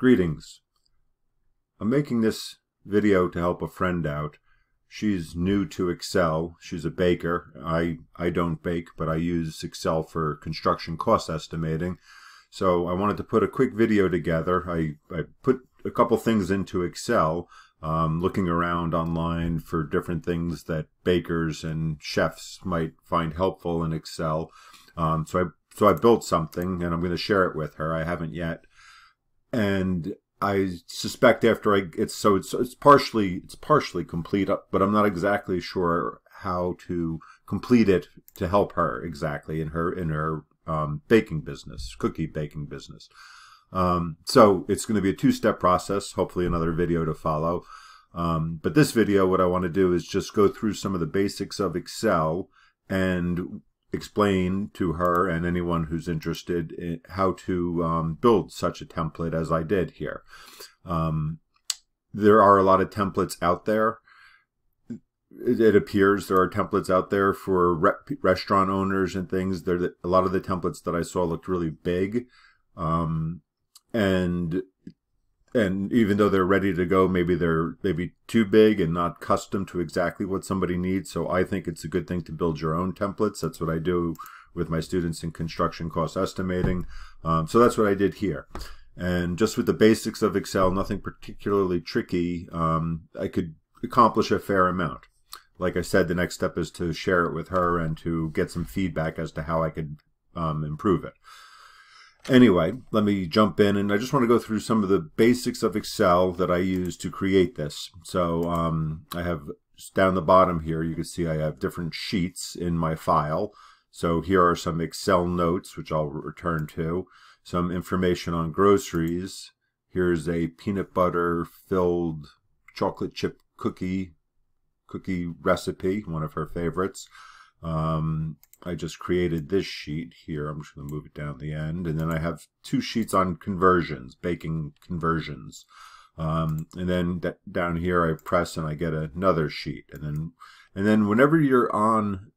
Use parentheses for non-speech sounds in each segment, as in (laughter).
Greetings. I'm making this video to help a friend out. She's new to Excel. She's a baker. I, I don't bake, but I use Excel for construction cost estimating. So I wanted to put a quick video together. I, I put a couple things into Excel, um, looking around online for different things that bakers and chefs might find helpful in Excel. Um, so I so I built something and I'm going to share it with her. I haven't yet and I suspect after I it's so it's it's partially it's partially complete, but I'm not exactly sure how to complete it to help her exactly in her in her um, baking business, cookie baking business. Um, so it's going to be a two-step process. Hopefully, another video to follow. Um, but this video, what I want to do is just go through some of the basics of Excel and explain to her and anyone who's interested in how to um, build such a template as I did here. Um, there are a lot of templates out there. It, appears there are templates out there for re restaurant owners and things. There, a lot of the templates that I saw looked really big, um, and and even though they're ready to go, maybe they're maybe too big and not custom to exactly what somebody needs. So I think it's a good thing to build your own templates. That's what I do with my students in construction cost estimating. Um, so that's what I did here. And just with the basics of Excel, nothing particularly tricky, um, I could accomplish a fair amount. Like I said, the next step is to share it with her and to get some feedback as to how I could um, improve it. Anyway, let me jump in and I just want to go through some of the basics of Excel that I use to create this. So um, I have down the bottom here, you can see I have different sheets in my file. So here are some Excel notes, which I'll return to, some information on groceries. Here's a peanut butter filled chocolate chip cookie cookie recipe, one of her favorites. Um, I just created this sheet here. I'm just going to move it down the end. And then I have two sheets on conversions, baking conversions. Um, and then down here I press and I get another sheet. And then, and then whenever you're on,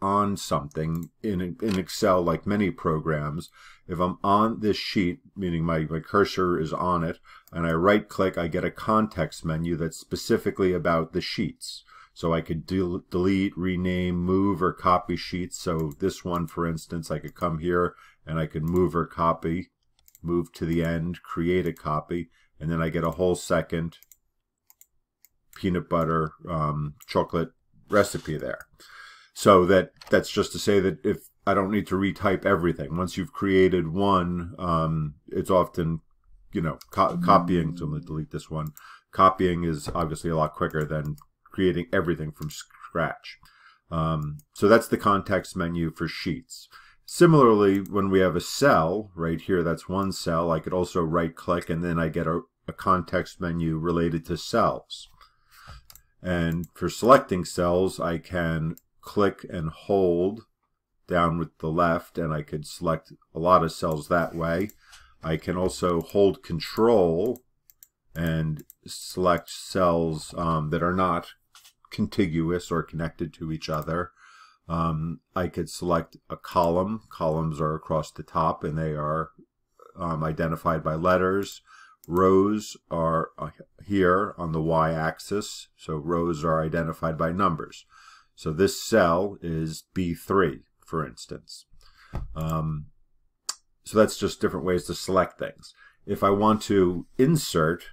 on something in, in Excel, like many programs, if I'm on this sheet, meaning my, my cursor is on it, and I right click, I get a context menu that's specifically about the sheets. So I could del delete, rename, move, or copy sheets. So this one, for instance, I could come here and I could move or copy, move to the end, create a copy, and then I get a whole second peanut butter um, chocolate recipe there. So that that's just to say that if I don't need to retype everything. Once you've created one, um, it's often, you know, co copying. So I'm going to delete this one. Copying is obviously a lot quicker than creating everything from scratch. Um, so that's the context menu for sheets. Similarly, when we have a cell right here, that's one cell, I could also right click and then I get a, a context menu related to cells. And for selecting cells, I can click and hold down with the left and I could select a lot of cells that way. I can also hold control and select cells um, that are not contiguous or connected to each other. Um, I could select a column. Columns are across the top and they are um, identified by letters. Rows are uh, here on the y-axis, so rows are identified by numbers. So this cell is B3, for instance. Um, so that's just different ways to select things. If I want to insert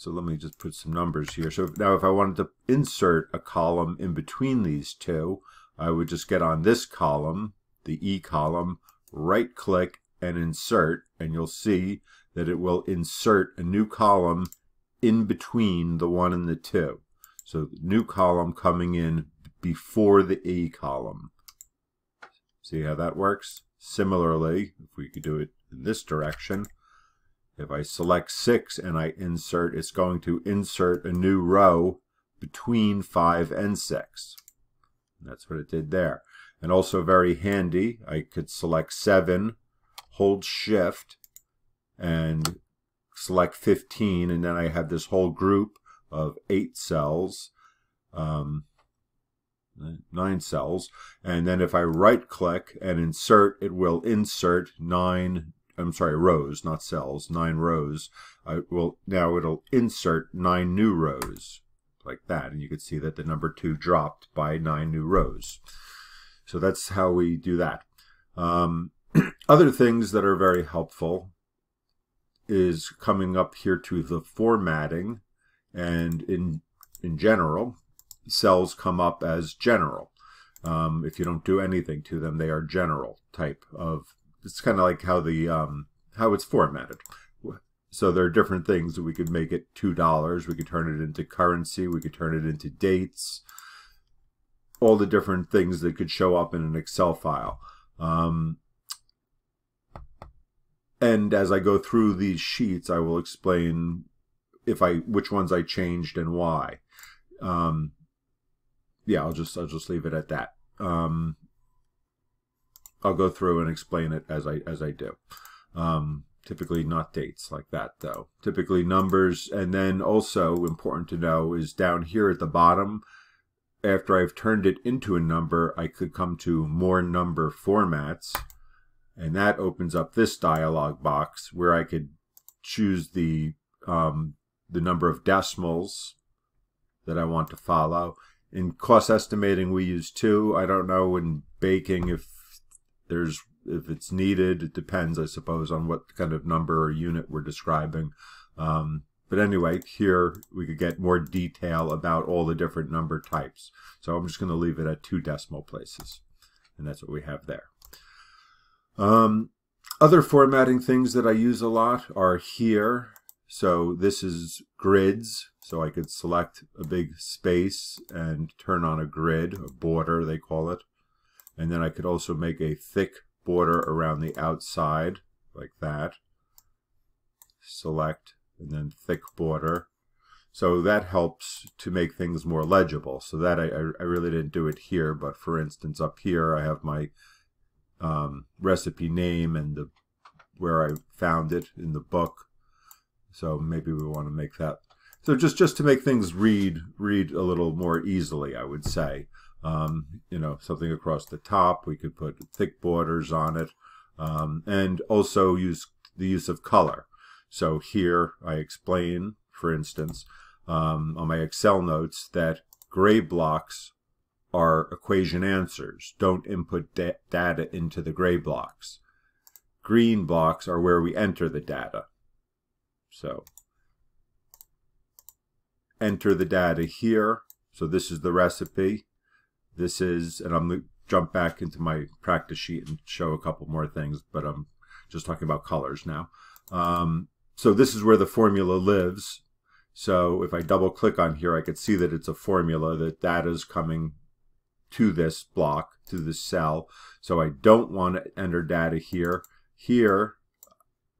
so let me just put some numbers here. So now if I wanted to insert a column in between these two, I would just get on this column, the E column, right click and insert, and you'll see that it will insert a new column in between the one and the two. So new column coming in before the E column. See how that works? Similarly, if we could do it in this direction, if I select 6 and I insert, it's going to insert a new row between 5 and 6. That's what it did there. And also very handy, I could select 7, hold shift, and select 15, and then I have this whole group of 8 cells, um, 9 cells. And then if I right click and insert, it will insert 9 I'm sorry, rows, not cells, nine rows. I will now it'll insert nine new rows like that, and you can see that the number two dropped by nine new rows. So that's how we do that. Um, (clears throat) other things that are very helpful is coming up here to the formatting, and in in general, cells come up as general. Um, if you don't do anything to them, they are general type of. It's kind of like how the um, how it's formatted. So there are different things. That we could make it two dollars. We could turn it into currency. We could turn it into dates. All the different things that could show up in an Excel file. Um, and as I go through these sheets, I will explain if I which ones I changed and why. Um, yeah, I'll just I'll just leave it at that. Um, I'll go through and explain it as I as I do. Um, typically not dates like that though. Typically numbers, and then also important to know is down here at the bottom. After I've turned it into a number, I could come to more number formats, and that opens up this dialog box where I could choose the um, the number of decimals that I want to follow in cost estimating, we use two. I don't know in baking if there's if it's needed. It depends, I suppose, on what kind of number or unit we're describing. Um, but anyway, here we could get more detail about all the different number types. So I'm just going to leave it at two decimal places. And that's what we have there. Um, other formatting things that I use a lot are here. So this is grids. So I could select a big space and turn on a grid, a border they call it. And then I could also make a thick border around the outside like that. Select and then thick border. So that helps to make things more legible. So that I, I really didn't do it here, but for instance up here I have my um, recipe name and the where I found it in the book. So maybe we want to make that so just just to make things read read a little more easily, I would say. Um, you know, something across the top. We could put thick borders on it, um, and also use the use of color. So here I explain, for instance, um, on my Excel notes that gray blocks are equation answers. Don't input da data into the gray blocks. Green blocks are where we enter the data. So enter the data here. So this is the recipe. This is, and I'm going to jump back into my practice sheet and show a couple more things, but I'm just talking about colors now. Um, so this is where the formula lives. So if I double click on here, I could see that it's a formula that data is coming to this block, to this cell. So I don't want to enter data here. Here,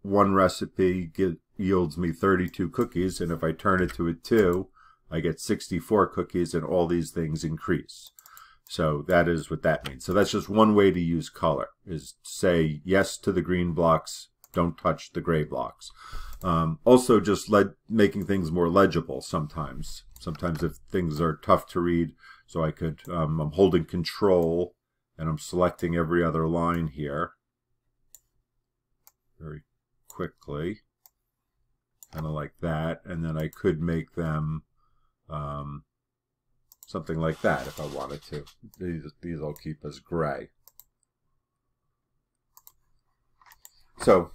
one recipe get, yields me 32 cookies, and if I turn it to a 2, I get 64 cookies, and all these things increase. So that is what that means. So that's just one way to use color, is say yes to the green blocks, don't touch the gray blocks. Um, also just making things more legible sometimes. Sometimes if things are tough to read, so I could, um, I'm holding control and I'm selecting every other line here very quickly kind of like that. And then I could make them um, something like that if I wanted to. These, these I'll keep as gray. So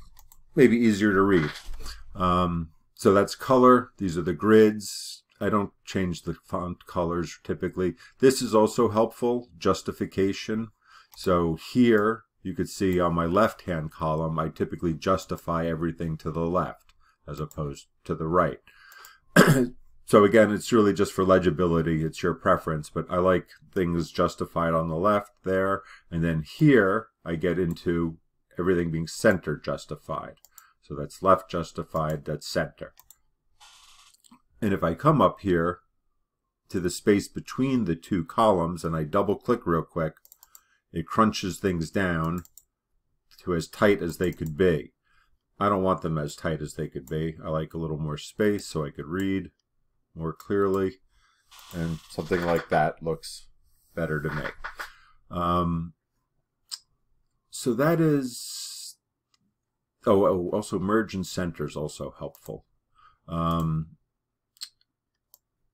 maybe easier to read. Um, so that's color. These are the grids. I don't change the font colors typically. This is also helpful, justification. So here you could see on my left-hand column, I typically justify everything to the left as opposed to the right. (clears throat) so again, it's really just for legibility. It's your preference, but I like things justified on the left there. And then here I get into everything being center justified. So that's left justified, that's center. And if I come up here to the space between the two columns and I double click real quick, it crunches things down to as tight as they could be. I don't want them as tight as they could be. I like a little more space so I could read more clearly. And something like that looks better to me. Um, so that is oh, oh, also merge and center is also helpful. Um,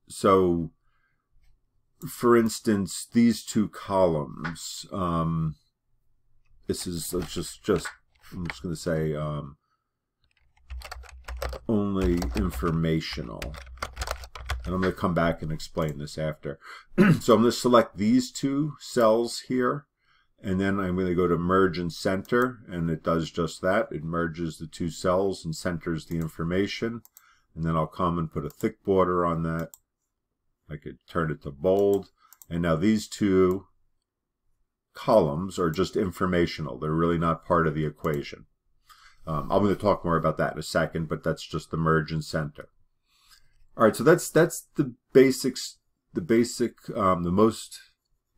so, for instance, these two columns, um, this is just, just, I'm just going to say, um, only informational. And I'm going to come back and explain this after. (clears throat) so I'm going to select these two cells here. And then I'm going to go to merge and center. And it does just that. It merges the two cells and centers the information. And then I'll come and put a thick border on that. I could turn it to bold. And now these two columns are just informational. They're really not part of the equation. Um, I'm going to talk more about that in a second, but that's just the merge and center. All right, so that's that's the basics, the basic, um, the most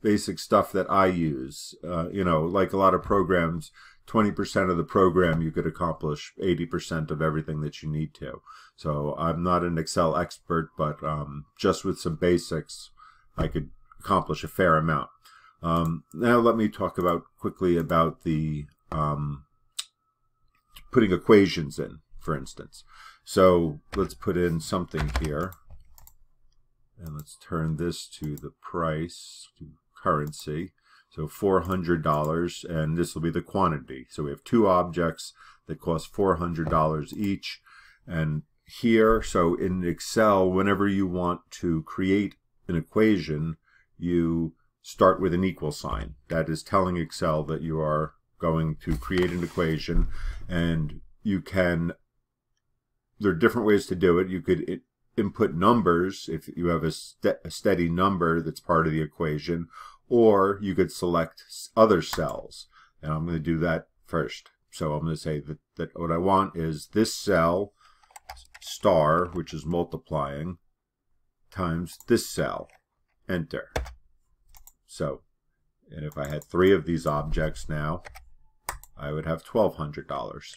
basic stuff that I use. Uh, you know, like a lot of programs, 20% of the program you could accomplish 80% of everything that you need to. So I'm not an Excel expert, but um, just with some basics, I could accomplish a fair amount. Um, now let me talk about quickly about the um, putting equations in, for instance. So let's put in something here. And let's turn this to the price, to currency. So $400, and this will be the quantity. So we have two objects that cost $400 each. And here, so in Excel, whenever you want to create an equation, you start with an equal sign. That is telling Excel that you are going to create an equation and you can there are different ways to do it. You could input numbers if you have a, a steady number that's part of the equation or you could select other cells. And I'm going to do that first. So I'm going to say that, that what I want is this cell star which is multiplying times this cell. Enter. So and if I had three of these objects now I would have $1,200.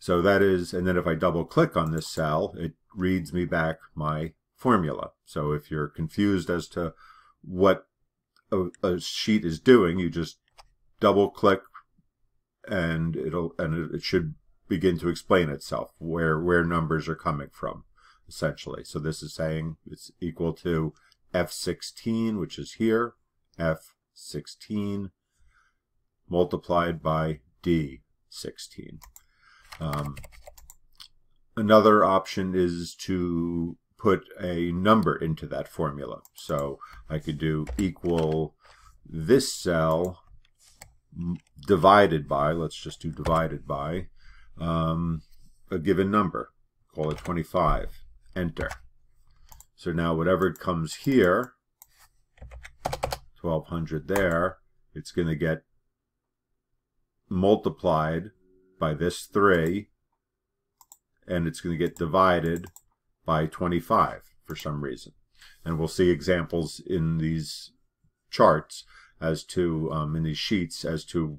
So that is, and then if I double click on this cell, it reads me back my formula. So if you're confused as to what a, a sheet is doing, you just double click and it'll, and it should begin to explain itself where, where numbers are coming from essentially. So this is saying it's equal to F16, which is here, F16 multiplied by D16. Um, another option is to put a number into that formula. So I could do equal this cell divided by, let's just do divided by, um, a given number. Call it 25. Enter. So now whatever comes here, 1200 there, it's going to get multiplied by this 3, and it's going to get divided by 25 for some reason. And we'll see examples in these charts as to, um, in these sheets, as to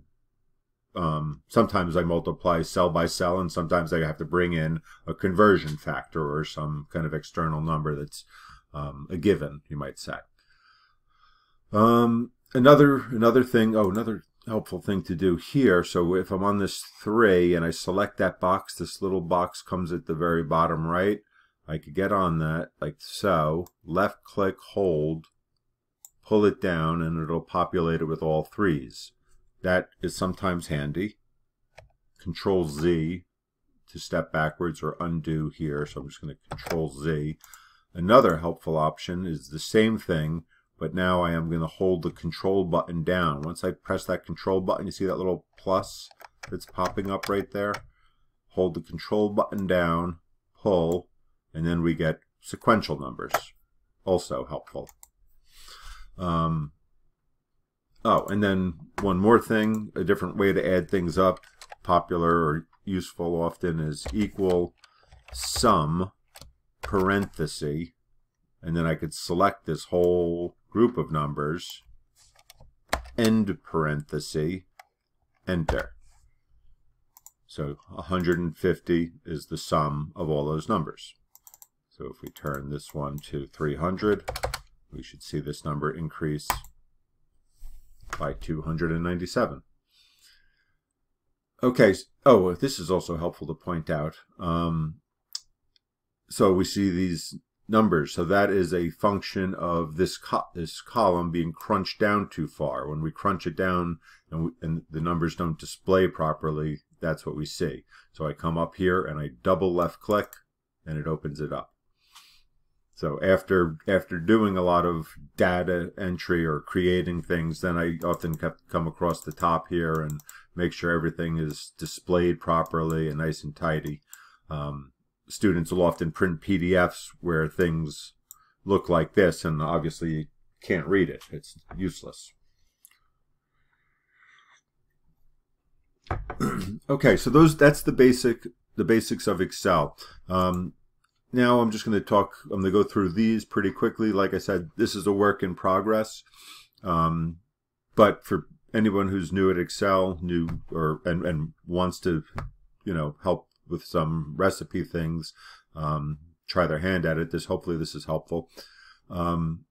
um, sometimes I multiply cell by cell, and sometimes I have to bring in a conversion factor or some kind of external number that's um, a given, you might say. Um, another another thing. Oh, another helpful thing to do here. So if I'm on this 3 and I select that box, this little box comes at the very bottom right. I could get on that like so, left click, hold, pull it down, and it'll populate it with all threes. That is sometimes handy. Control Z to step backwards or undo here. So I'm just going to Control Z. Another helpful option is the same thing, but now I am going to hold the control button down. Once I press that control button, you see that little plus that's popping up right there? Hold the control button down, pull, and then we get sequential numbers. Also helpful. Um, oh, and then one more thing, a different way to add things up, popular or useful often is equal sum parenthesis, and then I could select this whole group of numbers, end parenthesis, enter. So 150 is the sum of all those numbers. So if we turn this one to 300, we should see this number increase by 297. Okay. Oh, this is also helpful to point out. Um, so we see these numbers. So that is a function of this co this column being crunched down too far. When we crunch it down and, we, and the numbers don't display properly, that's what we see. So I come up here and I double left click and it opens it up. So after after doing a lot of data entry or creating things, then I often come across the top here and make sure everything is displayed properly and nice and tidy. Um, students will often print PDFs where things look like this, and obviously you can't read it. It's useless. (clears throat) okay, so those that's the basic the basics of Excel. Um, now I'm just going to talk. I'm going to go through these pretty quickly. Like I said, this is a work in progress. Um, but for anyone who's new at Excel, new or and and wants to, you know, help with some recipe things, um, try their hand at it. This hopefully this is helpful. Um,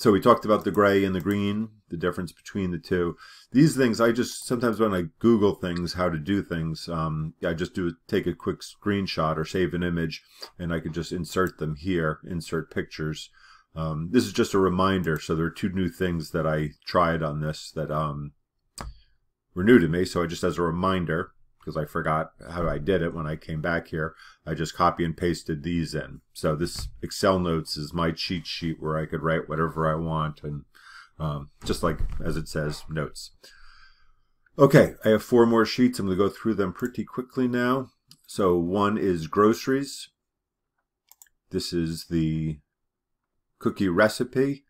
so we talked about the gray and the green, the difference between the two. These things, I just sometimes when I Google things, how to do things, um, I just do take a quick screenshot or save an image, and I can just insert them here, insert pictures. Um, this is just a reminder. So there are two new things that I tried on this that um, were new to me. So I just as a reminder, because I forgot how I did it when I came back here. I just copy and pasted these in. So this Excel notes is my cheat sheet where I could write whatever I want and um, just like as it says, notes. Okay, I have four more sheets. I'm going to go through them pretty quickly now. So one is groceries. This is the cookie recipe.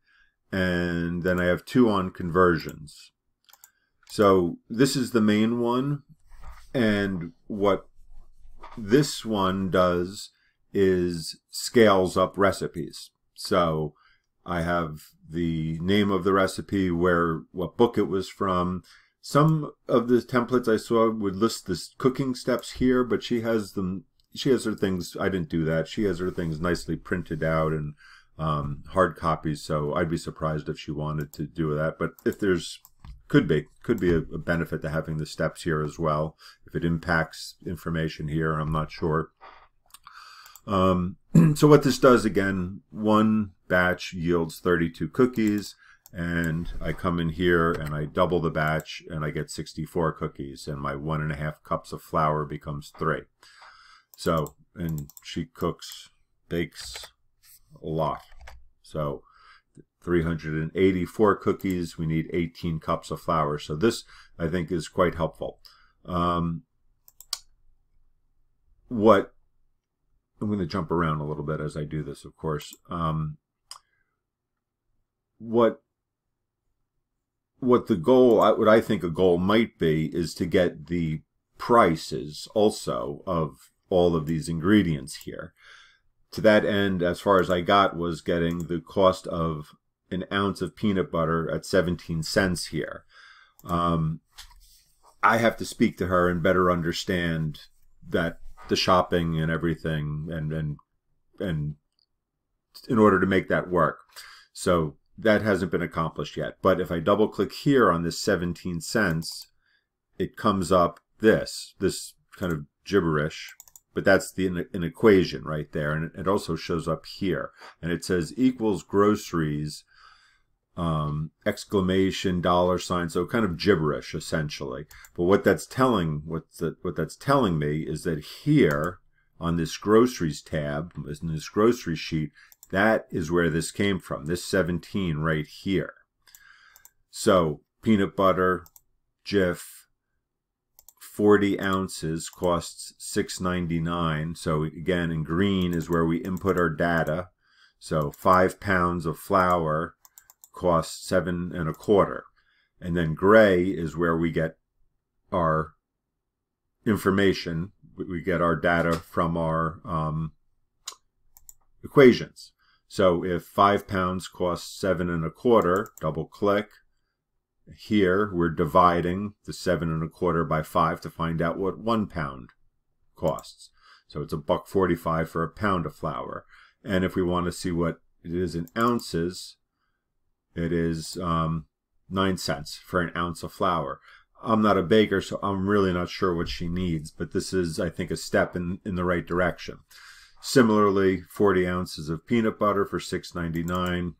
And then I have two on conversions. So this is the main one and what this one does is scales up recipes. So I have the name of the recipe, where what book it was from. Some of the templates I saw would list the cooking steps here, but she has them. She has her things. I didn't do that. She has her things nicely printed out and um, hard copies. So I'd be surprised if she wanted to do that. But if there's could be could be a, a, benefit to having the steps here as well. If it impacts information here i'm not sure. Um, (clears throat) so what this does again one batch yields 32 cookies and i come in here and i double the batch and i get 64 cookies and my one and a half cups of flour becomes three. So and she cooks bakes a lot. So 384 cookies. We need 18 cups of flour. So this, I think, is quite helpful. Um, what I'm going to jump around a little bit as I do this, of course. Um, what what the goal, what I think a goal might be, is to get the prices also of all of these ingredients here. To that end, as far as I got, was getting the cost of an ounce of peanut butter at 17 cents here. Um, I have to speak to her and better understand that the shopping and everything and and and in order to make that work. So that hasn't been accomplished yet. But if I double click here on this 17 cents, it comes up this, this kind of gibberish, but that's the an equation right there. And it also shows up here. And it says equals groceries um, exclamation dollar sign so kind of gibberish essentially. But what that's telling what that what that's telling me is that here on this groceries tab in this grocery sheet that is where this came from this 17 right here. So peanut butter Jif 40 ounces costs 6.99 so again in green is where we input our data. So five pounds of flour costs seven and a quarter. And then gray is where we get our information. We get our data from our um, equations. So if five pounds costs seven and a quarter, double click. Here we're dividing the seven and a quarter by five to find out what one pound costs. So it's a buck 45 for a pound of flour. And if we want to see what it is in ounces, it is um, nine cents for an ounce of flour. I'm not a baker, so I'm really not sure what she needs, but this is, I think, a step in, in the right direction. Similarly, 40 ounces of peanut butter for $6.99.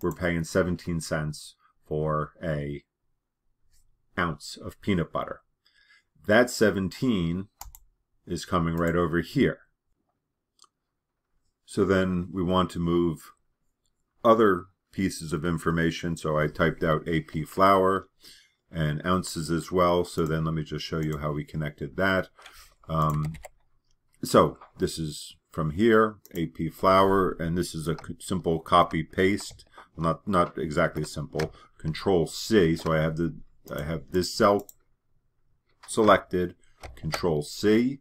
We're paying 17 cents for a ounce of peanut butter. That 17 is coming right over here. So then we want to move other pieces of information. So I typed out AP flour and ounces as well. So then let me just show you how we connected that. Um, so this is from here, AP flour, and this is a simple copy paste. Well, not not exactly simple. Control C. So I have the I have this cell selected. Control C.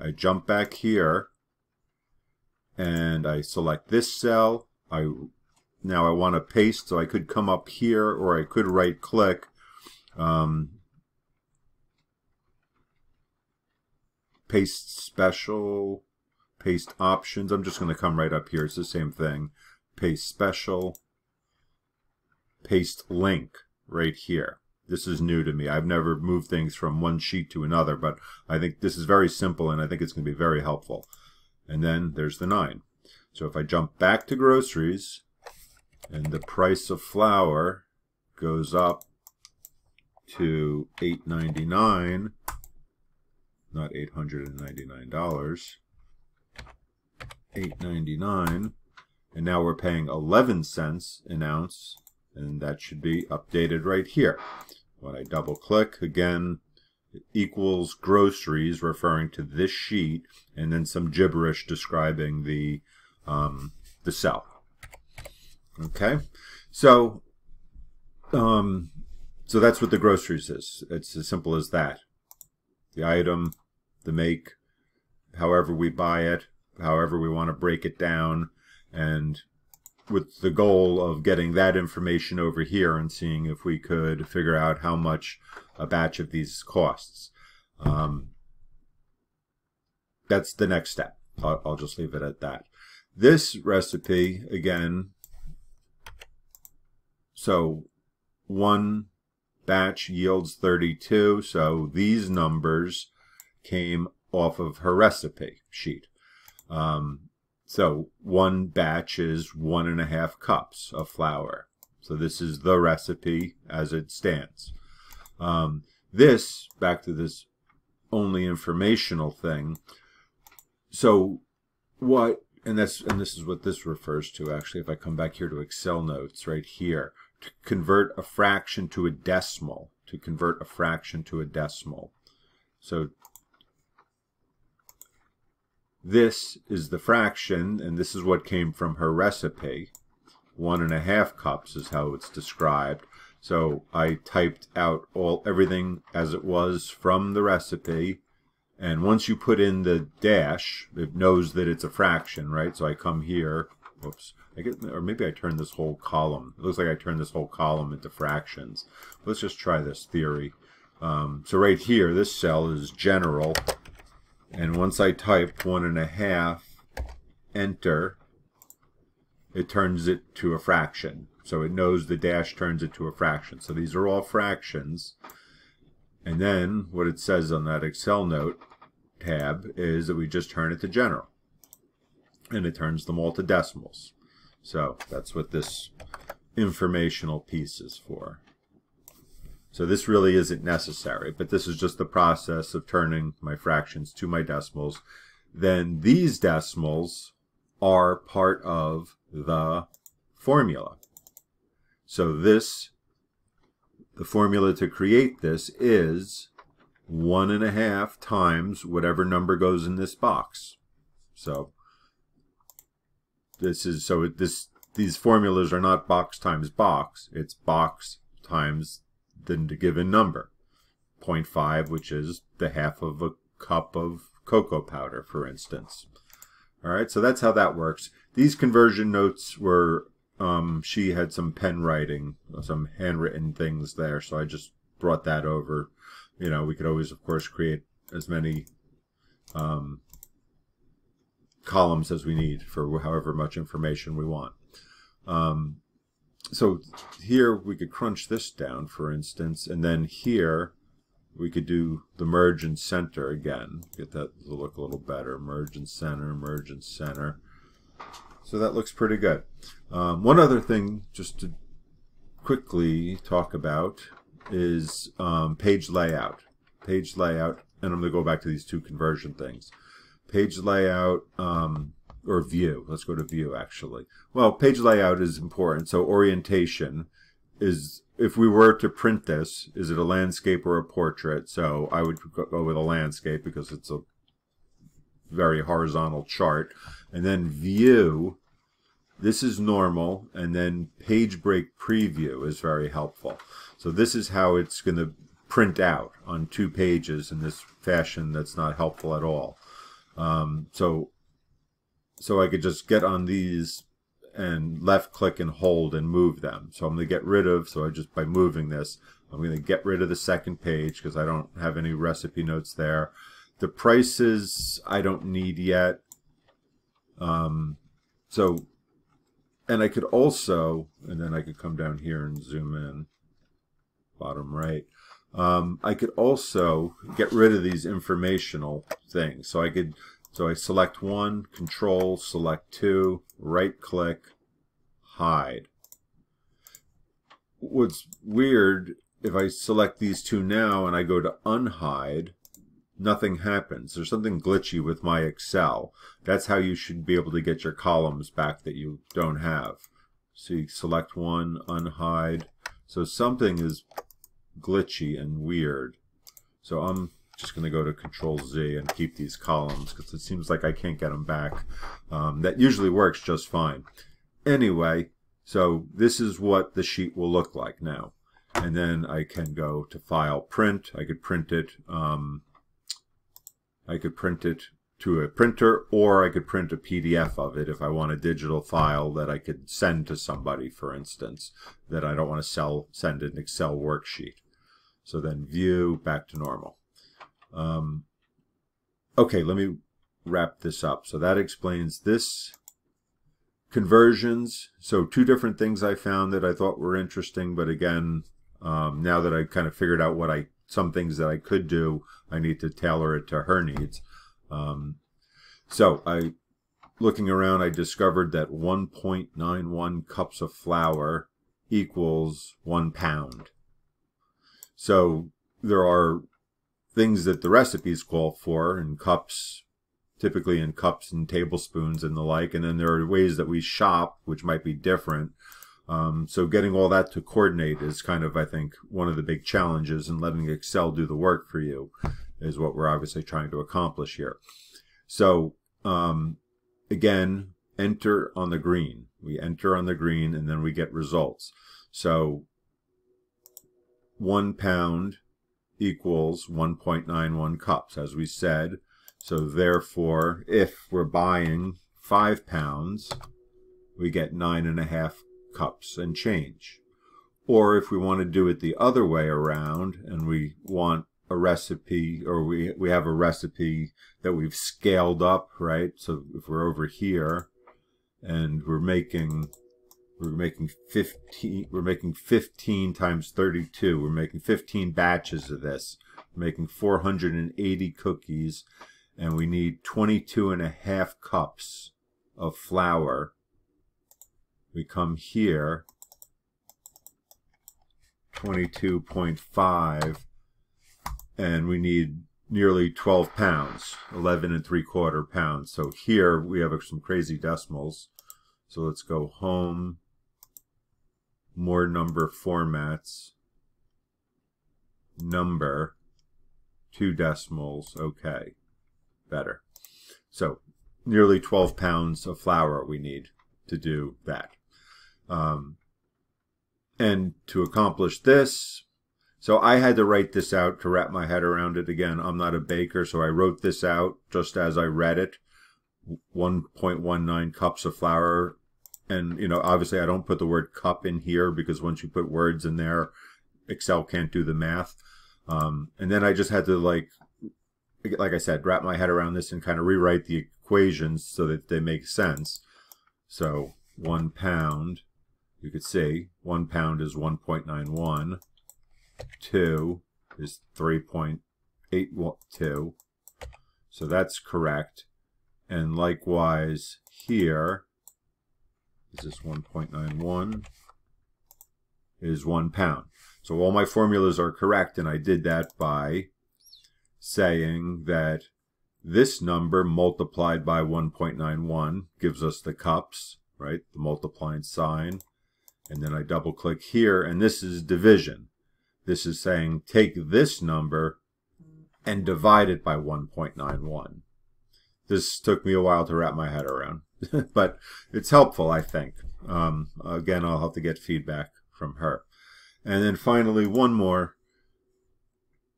I jump back here, and I select this cell. I now I want to paste, so I could come up here, or I could right click um, paste special, paste options. I'm just going to come right up here. It's the same thing. Paste special, paste link right here. This is new to me. I've never moved things from one sheet to another, but I think this is very simple and I think it's going to be very helpful. And then there's the 9. So if I jump back to groceries and the price of flour goes up to 899 not $899 899 and now we're paying 11 cents an ounce and that should be updated right here. When I double click again equals groceries referring to this sheet and then some gibberish describing the um, the cell okay so um, so that's what the groceries is. It's as simple as that. The item, the make, however we buy it, however we want to break it down, and with the goal of getting that information over here and seeing if we could figure out how much a batch of these costs. Um, that's the next step. I'll, I'll just leave it at that. This recipe, again, so one batch yields 32. So these numbers came off of her recipe sheet. Um, so one batch is one and a half cups of flour. So this is the recipe as it stands. Um, this, back to this only informational thing. So what, and that's, and this is what this refers to actually, if I come back here to Excel notes right here to convert a fraction to a decimal, to convert a fraction to a decimal. So this is the fraction, and this is what came from her recipe. One and a half cups is how it's described. So I typed out all everything as it was from the recipe. And once you put in the dash, it knows that it's a fraction, right? So I come here, whoops, I get, or maybe I turn this whole column. It looks like I turned this whole column into fractions. Let's just try this theory. Um, so right here, this cell is general. And once I type one and a half, enter, it turns it to a fraction. So it knows the dash turns it to a fraction. So these are all fractions. And then what it says on that Excel note tab is that we just turn it to general. And it turns them all to decimals. So that's what this informational piece is for. So this really isn't necessary, but this is just the process of turning my fractions to my decimals. Then these decimals are part of the formula. So this, the formula to create this is one and a half times whatever number goes in this box. So this is so this these formulas are not box times box. It's box times the given number. 0.5, which is the half of a cup of cocoa powder, for instance. All right, so that's how that works. These conversion notes were, um, she had some pen writing, some handwritten things there, so I just brought that over. You know, we could always, of course, create as many um, columns as we need for however much information we want. Um, so here we could crunch this down, for instance, and then here we could do the merge and center again. Get that to look a little better. Merge and center, merge and center. So that looks pretty good. Um, one other thing, just to quickly talk about, is um, page layout. Page layout, and I'm going to go back to these two conversion things. Page layout, um, or view. Let's go to view actually. Well, page layout is important. So orientation is, if we were to print this, is it a landscape or a portrait? So I would go with a landscape because it's a very horizontal chart. And then view, this is normal. And then page break preview is very helpful. So this is how it's going to print out on two pages in this fashion that's not helpful at all. Um, so so I could just get on these and left click and hold and move them. So I'm going to get rid of, so I just by moving this, I'm going to get rid of the second page because I don't have any recipe notes there. The prices I don't need yet. Um, so, and I could also, and then I could come down here and zoom in, bottom right. Um, I could also get rid of these informational things. So I could so I select one, control, select two, right click, hide. What's weird, if I select these two now and I go to unhide, nothing happens. There's something glitchy with my Excel. That's how you should be able to get your columns back that you don't have. So you select one, unhide. So something is glitchy and weird. So I'm just going to go to Control Z and keep these columns because it seems like I can't get them back. Um, that usually works just fine. Anyway, so this is what the sheet will look like now. And then I can go to File, Print. I could print it. Um, I could print it to a printer or I could print a PDF of it if I want a digital file that I could send to somebody, for instance, that I don't want to sell, send an Excel worksheet. So then view, back to normal. Um, okay, let me wrap this up. So that explains this conversions. So two different things I found that I thought were interesting, but again, um, now that I kind of figured out what I some things that I could do, I need to tailor it to her needs. Um, so I, looking around, I discovered that 1.91 cups of flour equals one pound. So there are things that the recipes call for in cups, typically in cups and tablespoons and the like. And then there are ways that we shop, which might be different. Um, so getting all that to coordinate is kind of, I think, one of the big challenges and letting Excel do the work for you is what we're obviously trying to accomplish here. So, um, again, enter on the green. We enter on the green and then we get results. So one pound equals 1.91 cups, as we said. So therefore, if we're buying five pounds, we get nine and a half cups and change. Or if we want to do it the other way around and we want a recipe or we, we have a recipe that we've scaled up, right? So if we're over here and we're making we're making 15 we're making 15 times 32 we're making 15 batches of this. We're making 480 cookies and we need 22 and a half cups of flour. We come here 22.5 and we need nearly 12 pounds 11 and 3 quarter pounds. So here we have some crazy decimals. So let's go home more number formats, number, two decimals, okay, better. So nearly 12 pounds of flour we need to do that. Um, and to accomplish this, so I had to write this out to wrap my head around it again. I'm not a baker, so I wrote this out just as I read it. 1.19 cups of flour and you know obviously i don't put the word cup in here because once you put words in there excel can't do the math um, and then i just had to like like i said wrap my head around this and kind of rewrite the equations so that they make sense so one pound you could see one pound is 1.91, two is 3.82. So that's correct. And likewise here, is this 1.91? Is one pound. So all my formulas are correct, and I did that by saying that this number multiplied by 1.91 gives us the cups, right? The multiplying sign. And then I double click here, and this is division. This is saying take this number and divide it by 1.91. This took me a while to wrap my head around, (laughs) but it's helpful, I think. Um, again, I'll have to get feedback from her. And then finally, one more.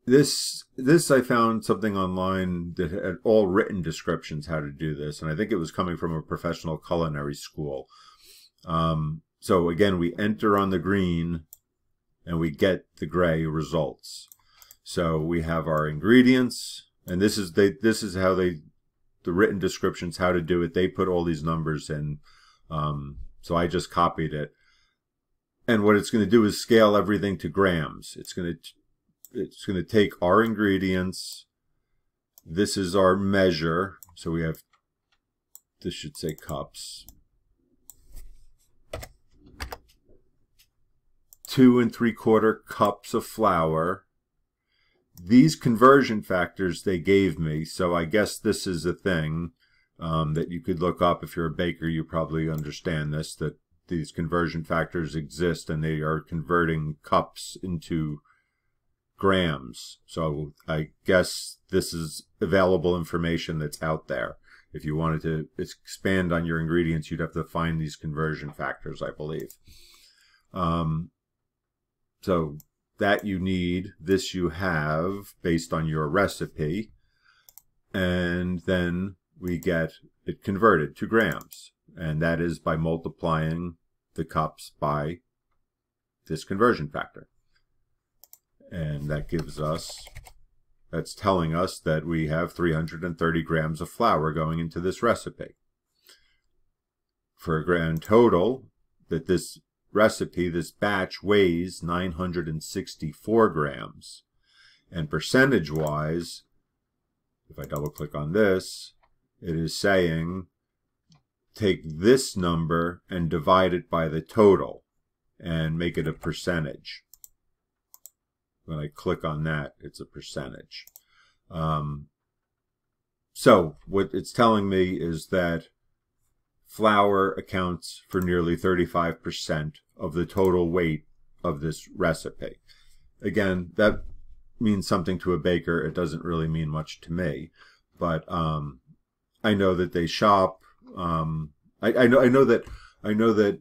This this I found something online that had all written descriptions how to do this, and I think it was coming from a professional culinary school. Um, so again, we enter on the green and we get the gray results. So we have our ingredients, and this is they this is how they the written descriptions how to do it. They put all these numbers in, um, so I just copied it. And what it's going to do is scale everything to grams. It's going to it's going to take our ingredients. This is our measure. So we have this should say cups. two and three quarter cups of flour. These conversion factors they gave me, so I guess this is a thing um, that you could look up. If you're a baker, you probably understand this, that these conversion factors exist and they are converting cups into grams. So I guess this is available information that's out there. If you wanted to expand on your ingredients, you'd have to find these conversion factors, I believe. Um, so that you need, this you have based on your recipe. And then we get it converted to grams. And that is by multiplying the cups by this conversion factor. And that gives us, that's telling us that we have 330 grams of flour going into this recipe. For a grand total, that this recipe, this batch weighs 964 grams. And percentage-wise, if I double-click on this, it is saying take this number and divide it by the total and make it a percentage. When I click on that, it's a percentage. Um, so what it's telling me is that flour accounts for nearly 35% of the total weight of this recipe. Again, that means something to a baker. It doesn't really mean much to me, but um, I know that they shop. Um, I, I know I know that I know that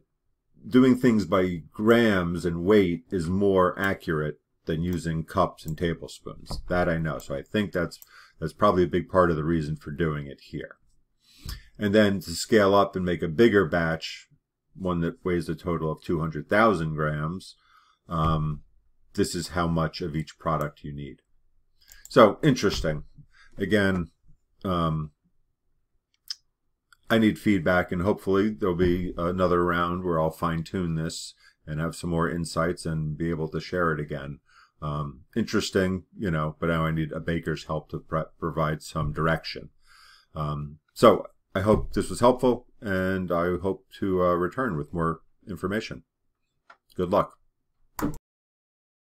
doing things by grams and weight is more accurate than using cups and tablespoons. That I know. So I think that's that's probably a big part of the reason for doing it here. And then to scale up and make a bigger batch, one that weighs a total of 200,000 grams, um, this is how much of each product you need. So interesting. Again, um, I need feedback, and hopefully there'll be another round where I'll fine tune this and have some more insights and be able to share it again. Um, interesting, you know, but now I need a baker's help to provide some direction. Um, so I hope this was helpful, and I hope to uh, return with more information. Good luck.